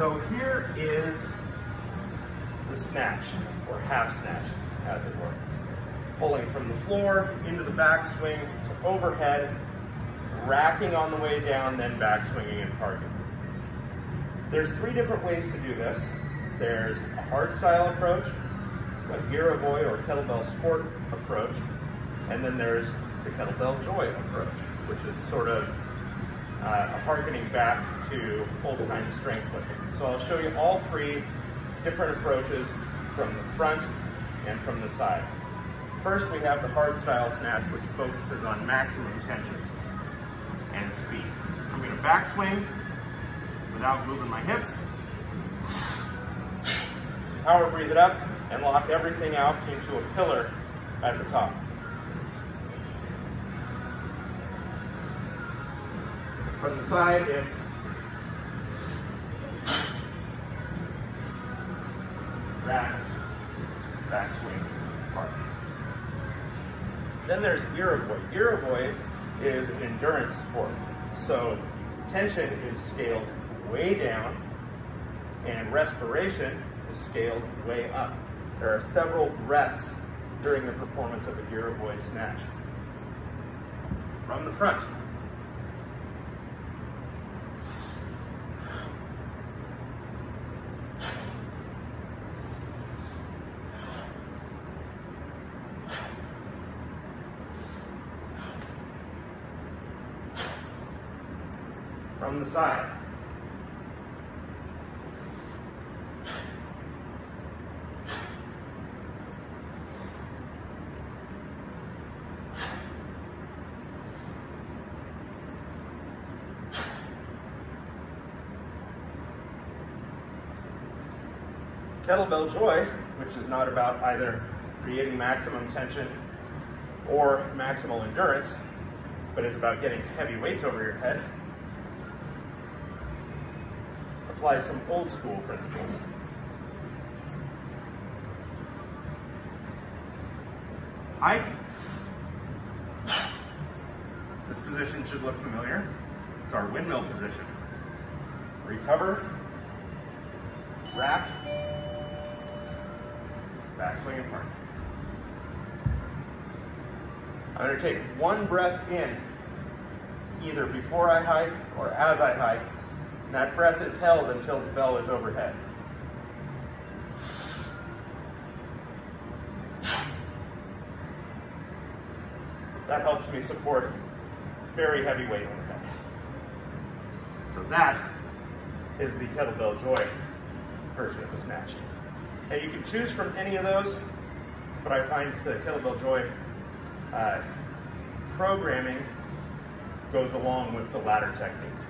So here is the snatch, or half snatch, as it were. Pulling from the floor into the backswing to overhead, racking on the way down, then backswinging and parking. There's three different ways to do this. There's a hard style approach, a Girevoy or kettlebell sport approach, and then there's the kettlebell joy approach, which is sort of uh, harkening back to old-time strength lifting. So I'll show you all three different approaches from the front and from the side. First, we have the hard style snatch, which focuses on maximum tension and speed. I'm gonna backswing without moving my hips. Power breathe it up and lock everything out into a pillar at the top. From the side, it's rack, backswing, park. Then there's Girevoy. Girevoy is an endurance sport. So tension is scaled way down and respiration is scaled way up. There are several breaths during the performance of a Girevoy snatch. From the front. From the side. Kettlebell Joy, which is not about either creating maximum tension or maximal endurance, but is about getting heavy weights over your head, applies some old school principles. Hike. This position should look familiar. It's our windmill position. Recover, rack, backswing and park. I'm to take one breath in, either before I hike or as I hike, that breath is held until the bell is overhead. That helps me support very heavy weight overhead. So that is the kettlebell joy version of the snatch. And you can choose from any of those, but I find the Kettlebell Joy uh, programming goes along with the ladder technique.